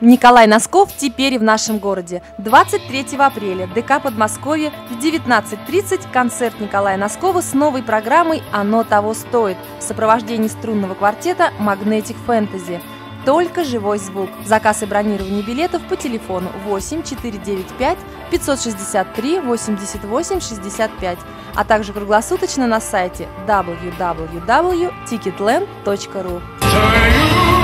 Николай Носков теперь и в нашем городе. 23 апреля ДК Подмосковье в 19.30 концерт Николая Носкова с новой программой «Оно того стоит» в сопровождении струнного квартета «Магнетик Фэнтези». Только живой звук. Заказ и бронирование билетов по телефону 8 495 563 88 65, а также круглосуточно на сайте www.ticketland.ru.